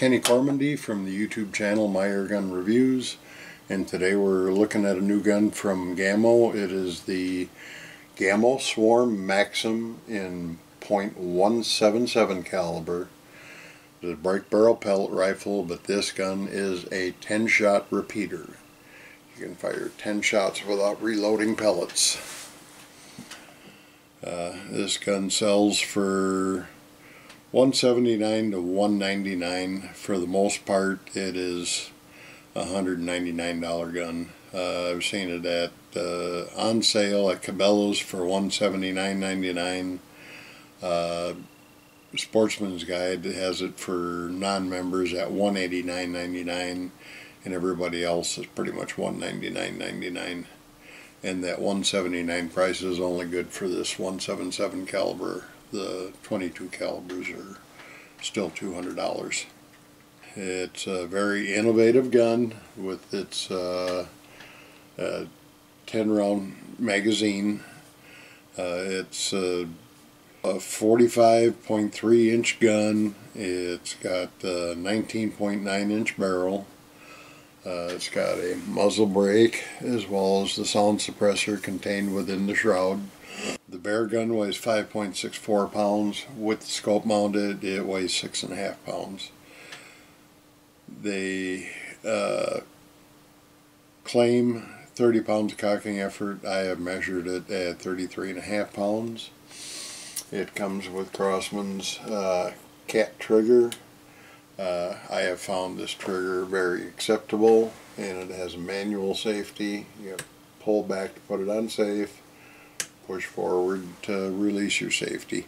Kenny Cormandy from the YouTube channel My Air Gun Reviews and today we're looking at a new gun from Gamo. It is the Gamo Swarm Maxxim in .177 caliber. It's a break barrel pellet rifle but this gun is a 10 shot repeater. You can fire 10 shots without reloading pellets. Uh, this gun sells for 179 to 199 for the most part it is a $199 gun. Uh, I've seen it at uh, on sale at Cabela's for 179.99 uh, Sportsman's Guide has it for non-members at 189.99 and everybody else is pretty much 199.99 and that 179 price is only good for this 177 caliber the 22 calibers are still $200. It's a very innovative gun with its uh, uh, 10 round magazine. Uh, it's a, a 45.3 inch gun. It's got a 19.9 inch barrel. Uh, it's got a muzzle brake as well as the sound suppressor contained within the shroud. The bare gun weighs 5.64 pounds. With scope mounted, it weighs 6.5 pounds. They uh, claim 30 pounds cocking effort. I have measured it at 33.5 pounds. It comes with Crosman's uh, cat trigger. Uh, I have found this trigger very acceptable and it has manual safety. You pull back to put it on safe push forward to release your safety.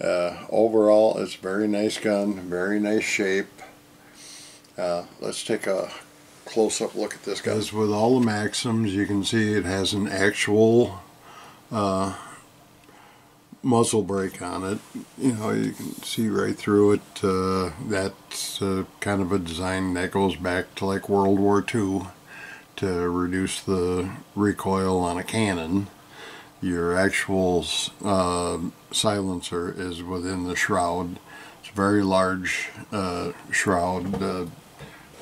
Uh, overall, it's a very nice gun, very nice shape. Uh, let's take a close-up look at this gun. As with all the Maxxims, you can see it has an actual uh, muzzle brake on it. You know, you can see right through it. Uh, that's uh, kind of a design that goes back to like World War II to reduce the recoil on a cannon your actual uh, silencer is within the shroud. It's a very large uh, shroud, uh,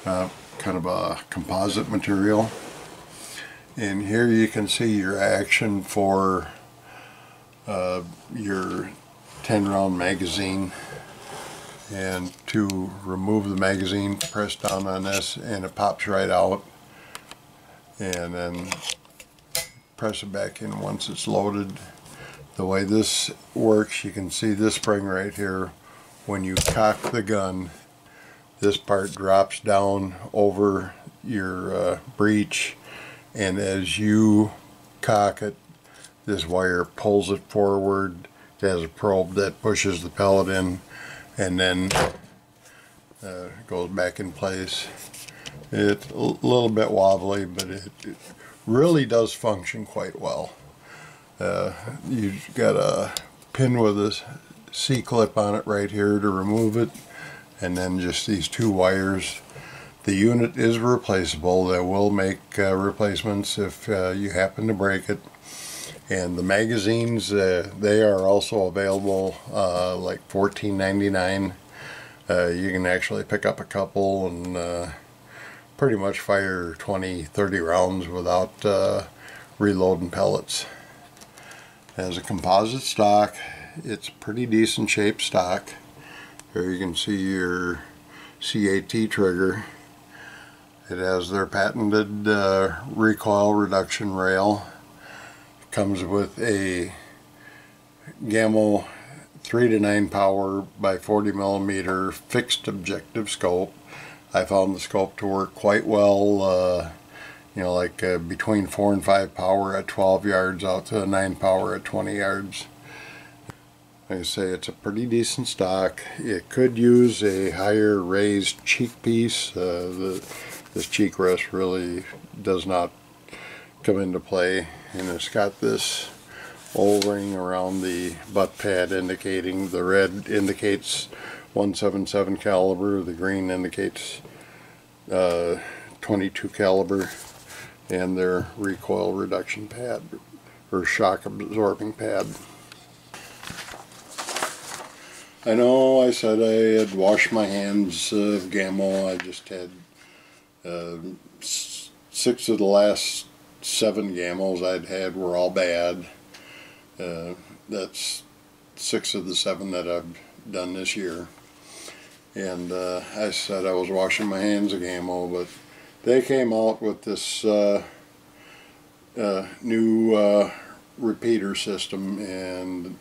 uh, kind of a composite material. And here you can see your action for uh, your 10 round magazine. And to remove the magazine, press down on this and it pops right out. And then press it back in once it's loaded. The way this works, you can see this spring right here. When you cock the gun, this part drops down over your uh, breech and as you cock it, this wire pulls it forward. It has a probe that pushes the pellet in and then uh, goes back in place. It's a little bit wobbly, but it, it really does function quite well. Uh, you've got a pin with a C-clip on it right here to remove it and then just these two wires. The unit is replaceable. They will make uh, replacements if uh, you happen to break it. And the magazines, uh, they are also available uh, like $14.99. Uh, you can actually pick up a couple and pretty much fire 20 30 rounds without uh, reloading pellets. As a composite stock it's pretty decent shaped stock. Here you can see your CAT trigger. It has their patented uh, recoil reduction rail. It comes with a Gamo 3 to 9 power by 40 millimeter fixed objective scope I found the scope to work quite well, uh, you know, like uh, between 4 and 5 power at 12 yards out to 9 power at 20 yards. Like I say, it's a pretty decent stock. It could use a higher raised cheek piece. Uh, the, this cheek rest really does not come into play. And it's got this O-ring around the butt pad indicating the red indicates 177 caliber, the green indicates uh, 22 caliber, and their recoil reduction pad or shock absorbing pad. I know I said I had washed my hands of Gamo. I just had uh, six of the last seven Gamos I'd had were all bad. Uh, that's six of the seven that I've done this year. And uh, I said I was washing my hands of Gamo, but they came out with this uh, uh, new uh, repeater system and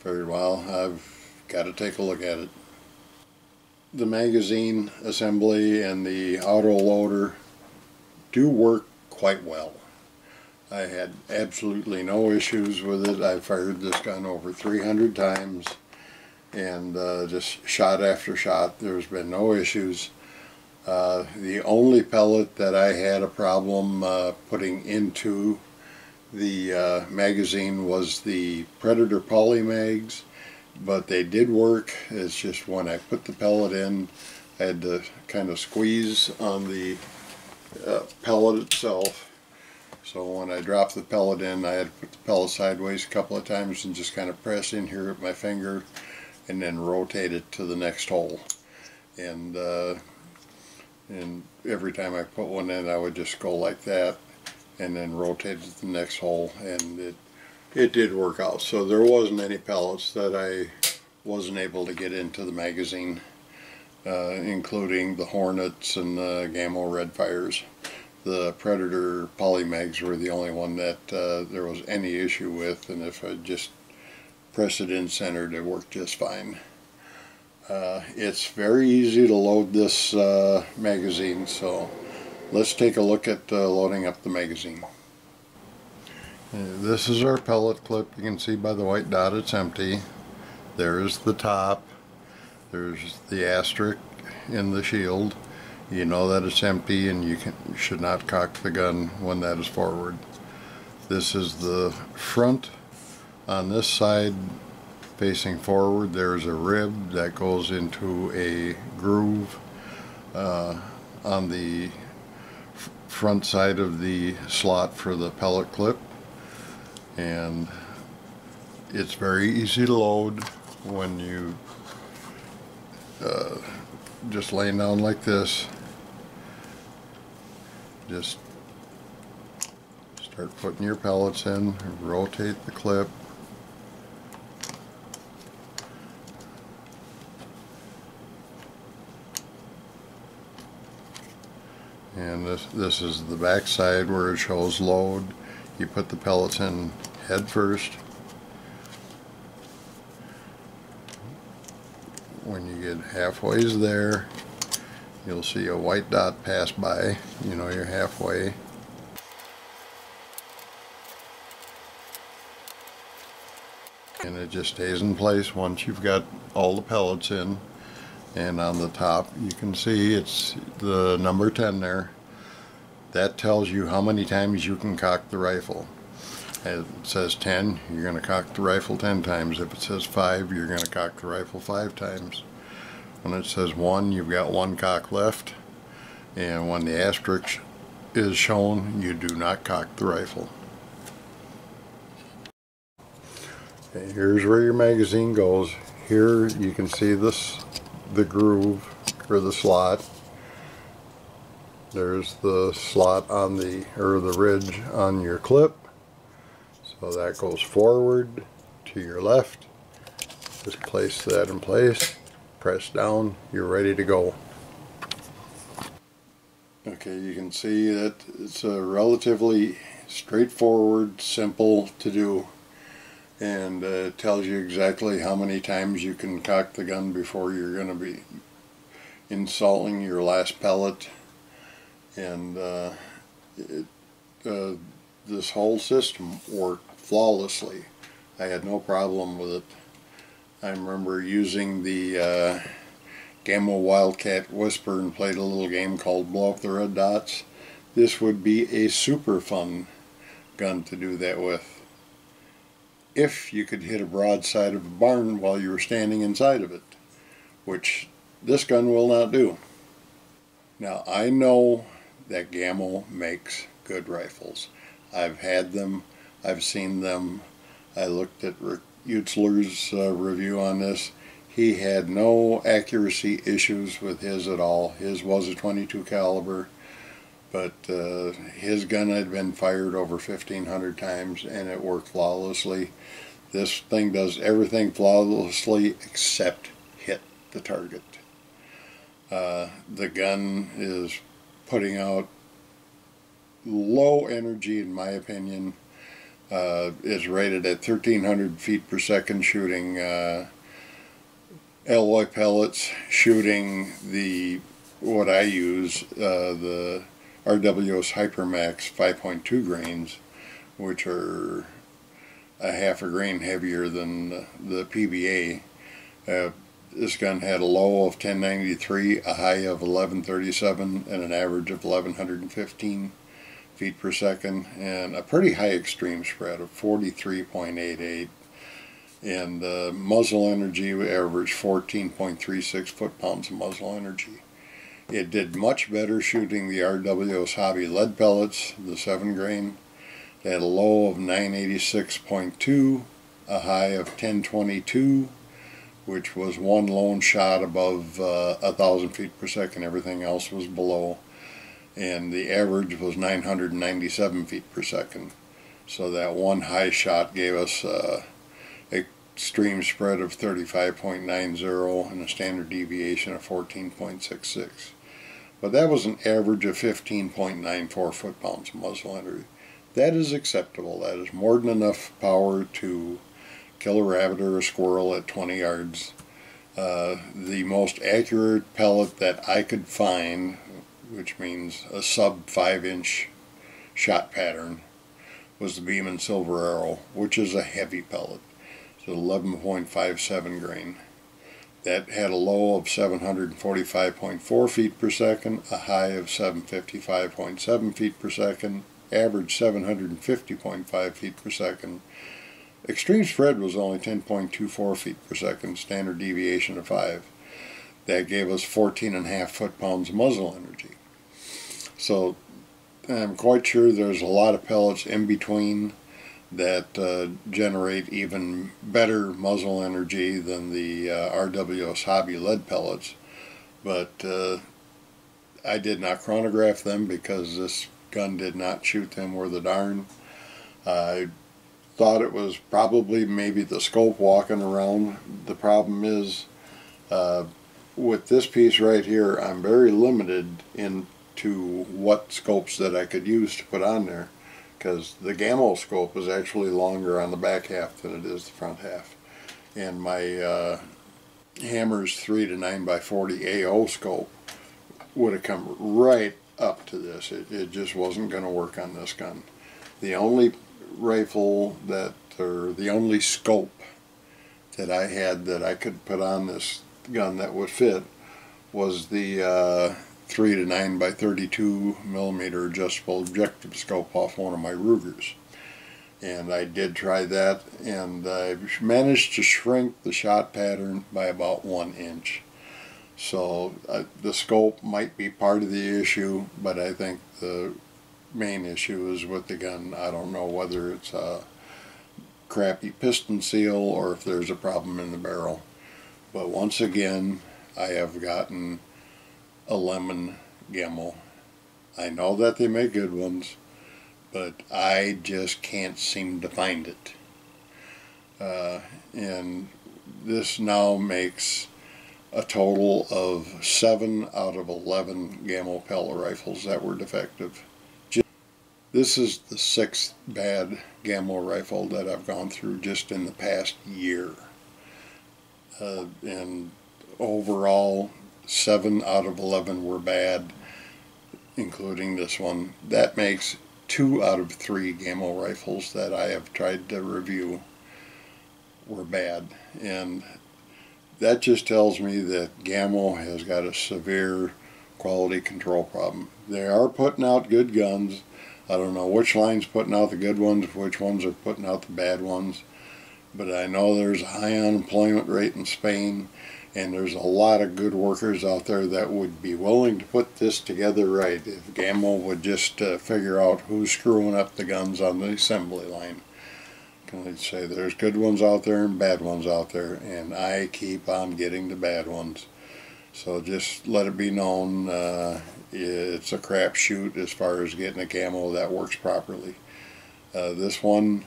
very well I've got to take a look at it. The magazine assembly and the auto loader do work quite well. I had absolutely no issues with it. I fired this gun over 300 times and uh, just shot after shot. There's been no issues. Uh, the only pellet that I had a problem uh, putting into the uh, magazine was the Predator Polymags but they did work. It's just when I put the pellet in, I had to kind of squeeze on the uh, pellet itself. So when I dropped the pellet in, I had to put the pellet sideways a couple of times and just kind of press in here with my finger and then rotate it to the next hole. And uh, and every time I put one in, I would just go like that and then rotate it to the next hole and it it did work out. So there wasn't any pellets that I wasn't able to get into the magazine, uh, including the Hornets and the Gamo Red Fires. The Predator Polymags were the only one that uh, there was any issue with, and if I just in centered, it worked just fine. Uh, it's very easy to load this uh, magazine, so let's take a look at uh, loading up the magazine. This is our pellet clip. You can see by the white dot it's empty. There's the top. There's the asterisk in the shield. You know that it's empty and you, can, you should not cock the gun when that is forward. This is the front. On this side facing forward there's a rib that goes into a groove uh, on the front side of the slot for the pellet clip. And it's very easy to load when you uh, just laying down like this. Just start putting your pellets in rotate the clip and this this is the back side where it shows load you put the pellets in head first. When you get halfway there, you'll see a white dot pass by. You know you're halfway. And it just stays in place once you've got all the pellets in. And on the top you can see it's the number 10 there. That tells you how many times you can cock the rifle it says 10, you're going to cock the rifle 10 times. If it says 5, you're going to cock the rifle 5 times. When it says 1, you've got one cock left. And when the asterisk is shown, you do not cock the rifle. Here's where your magazine goes. Here you can see this, the groove or the slot. There's the slot on the, or the ridge on your clip so that goes forward to your left. Just place that in place, press down, you're ready to go. Okay, you can see that it's a relatively straightforward, simple to do and uh, tells you exactly how many times you can cock the gun before you're going to be installing your last pellet and uh, it, uh, this whole system worked flawlessly. I had no problem with it. I remember using the uh, Gamo Wildcat Whisper and played a little game called Blow Up the Red Dots. This would be a super fun gun to do that with. If you could hit a broadside of a barn while you were standing inside of it, which this gun will not do. Now I know that Gamo makes good rifles. I've had them I've seen them. I looked at Rick Eutsler's uh, review on this. he had no accuracy issues with his at all. His was a 22 caliber, but uh, his gun had been fired over 1,500 times and it worked flawlessly. This thing does everything flawlessly except hit the target. Uh, the gun is putting out low energy, in my opinion. Uh, is rated at 1,300 feet per second, shooting uh, alloy pellets, shooting the what I use, uh, the RWS Hypermax 5.2 grains, which are a half a grain heavier than the PBA. Uh, this gun had a low of 1093, a high of 1137, and an average of 1115 feet per second, and a pretty high extreme spread of 43.88. And uh, muzzle energy averaged 14.36 foot-pounds of muzzle energy. It did much better shooting the RWS Hobby lead pellets, the 7 grain, they had a low of 986.2, a high of 1022, which was one lone shot above uh, a uh, thousand feet per second. Everything else was below, and the average was 997 feet per second. So that one high shot gave us uh, a extreme spread of 35.90 and a standard deviation of 14.66. But that was an average of 15.94 foot-pounds muzzle entry. That is acceptable. That is more than enough power to kill a rabbit or a squirrel at 20 yards. Uh, the most accurate pellet that I could find, which means a sub 5 inch shot pattern, was the Beeman Silver Arrow, which is a heavy pellet. It's 11.57 grain. That had a low of 745.4 feet per second, a high of 755.7 feet per second, average 750.5 feet per second. Extreme spread was only 10.24 feet per second, standard deviation of 5. That gave us 14 and a half foot-pounds muzzle energy. So I'm quite sure there's a lot of pellets in between that uh, generate even better muzzle energy than the uh, RWS Hobby lead pellets. But uh, I did not chronograph them because this gun did not shoot them worth a darn. I thought it was probably maybe the scope walking around. The problem is uh, with this piece right here, I'm very limited into what scopes that I could use to put on there because the Gamo scope is actually longer on the back half than it is the front half. And my uh, Hammers 3 to 9 by 40 AO scope would have come right up to this. It, it just wasn't going to work on this gun. The only rifle that, or the only scope that I had that I could put on this gun that would fit was the uh, 3 to 9 by 32 millimeter adjustable objective scope off one of my Rugers. And I did try that and I managed to shrink the shot pattern by about one inch. So uh, the scope might be part of the issue, but I think the main issue is with the gun. I don't know whether it's a crappy piston seal or if there's a problem in the barrel. But once again, I have gotten a lemon Gamo. I know that they make good ones, but I just can't seem to find it. Uh, and this now makes a total of 7 out of 11 Gamo pellet rifles that were defective. This is the sixth bad Gamo rifle that I've gone through just in the past year. Uh, and overall, 7 out of 11 were bad, including this one. That makes 2 out of 3 Gamo rifles that I have tried to review were bad. And that just tells me that Gamo has got a severe quality control problem. They are putting out good guns. I don't know which line's putting out the good ones, which ones are putting out the bad ones. But I know there's a high unemployment rate in Spain, and there's a lot of good workers out there that would be willing to put this together right if Gamo would just uh, figure out who's screwing up the guns on the assembly line Can I say there's good ones out there and bad ones out there, and I keep on getting the bad ones. So just let it be known, uh, it's a crapshoot as far as getting a Gamo that works properly. Uh, this one,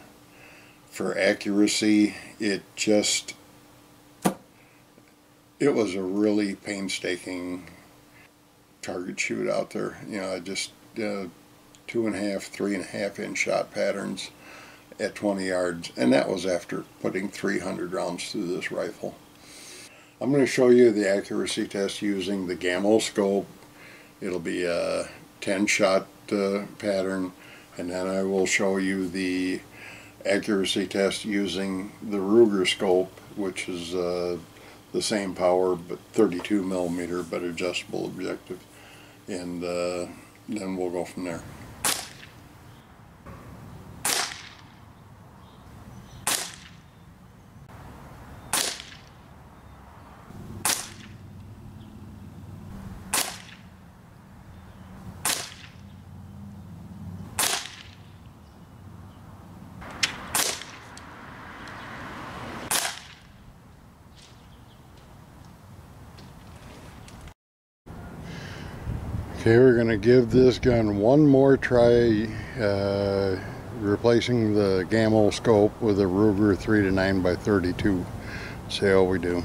for accuracy, it just, it was a really painstaking target shoot out there. You know, I just uh, two and a half, three and a half inch shot patterns at 20 yards, and that was after putting 300 rounds through this rifle. I'm going to show you the accuracy test using the Gamo scope. It'll be a 10 shot uh, pattern, and then I will show you the accuracy test using the Ruger scope, which is uh, the same power but 32 millimeter but adjustable objective, and uh, then we'll go from there. Okay, we're going to give this gun one more try uh, replacing the Gamo scope with a Ruger 3 to 9 by 32. See how we do.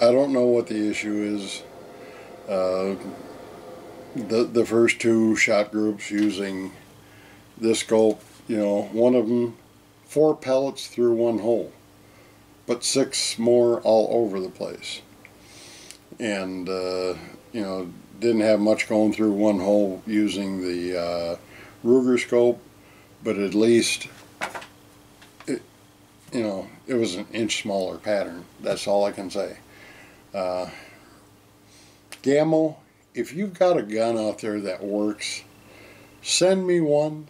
I don't know what the issue is. Uh, the the first two shot groups using this scope, you know, one of them four pellets through one hole, but six more all over the place, and uh, you know didn't have much going through one hole using the uh, Ruger scope, but at least it, you know, it was an inch smaller pattern. That's all I can say. Uh, Gamo, if you've got a gun out there that works, send me one.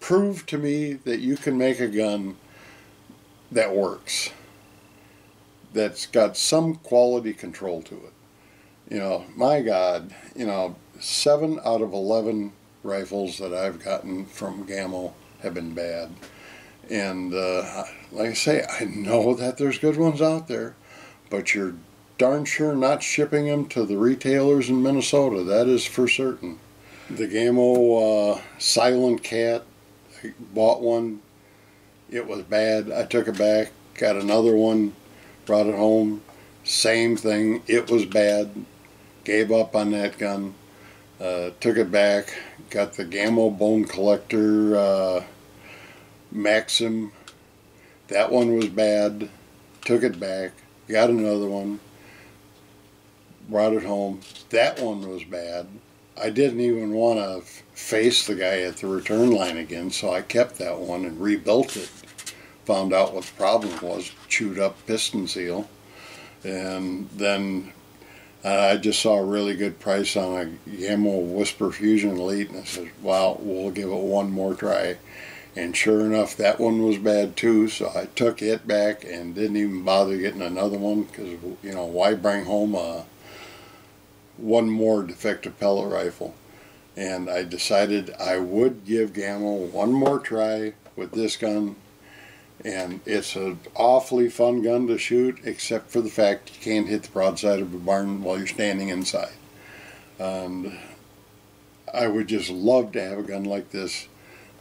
Prove to me that you can make a gun that works, that's got some quality control to it. You know, my God, you know, seven out of 11 rifles that I've gotten from Gamo have been bad. And uh, like I say, I know that there's good ones out there, but you're darn sure not shipping them to the retailers in Minnesota. That is for certain. The Gamo uh, Silent Cat, I bought one. It was bad. I took it back, got another one, brought it home. Same thing. It was bad. Gave up on that gun. Uh, took it back. Got the Gamo Bone Collector. Uh, Maxxim. That one was bad. Took it back. Got another one. Brought it home. That one was bad. I didn't even want to face the guy at the return line again, so I kept that one and rebuilt it. Found out what the problem was, chewed up piston seal. And then uh, I just saw a really good price on a Gamo Whisper Fusion Elite, and I said, "Wow, we'll give it one more try." And sure enough, that one was bad too, so I took it back and didn't even bother getting another one because, you know, why bring home a, one more defective pellet rifle? And I decided I would give Gamo one more try with this gun. And it's an awfully fun gun to shoot, except for the fact you can't hit the broadside of a barn while you're standing inside. And I would just love to have a gun like this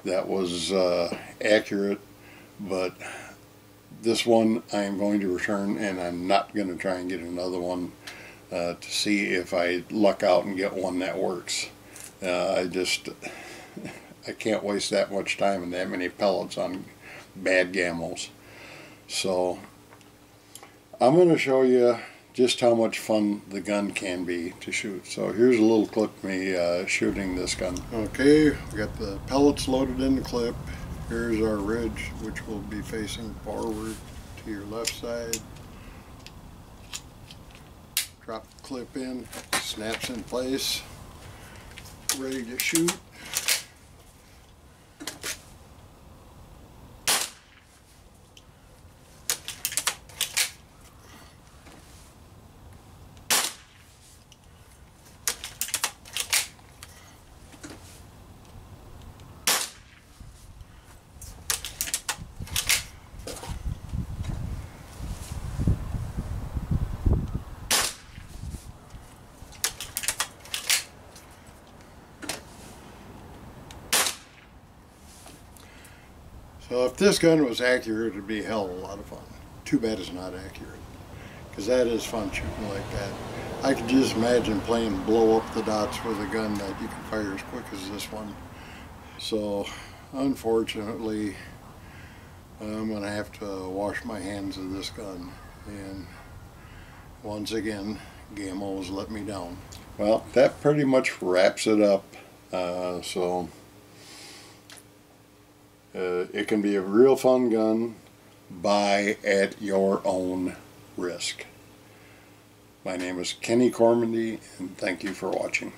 that was uh, accurate, but this one I am going to return and I'm not going to try and get another one uh, to see if I luck out and get one that works. Uh, I just, I can't waste that much time and that many pellets on bad gamos. So I'm going to show you just how much fun the gun can be to shoot. So here's a little clip me uh, shooting this gun. Okay, we got the pellets loaded in the clip. Here's our ridge, which will be facing forward to your left side. Drop the clip in, snaps in place, ready to shoot. So if this gun was accurate, it'd be a hell of a lot of fun. Too bad it's not accurate. Because that is fun shooting like that. I could just imagine playing blow up the dots with a gun that you can fire as quick as this one. So, unfortunately, I'm going to have to wash my hands of this gun. And once again, Gamo's let me down. Well, that pretty much wraps it up. Uh, so, uh, it can be a real fun gun. Buy at your own risk. My name is Kenny Cormandy, and thank you for watching.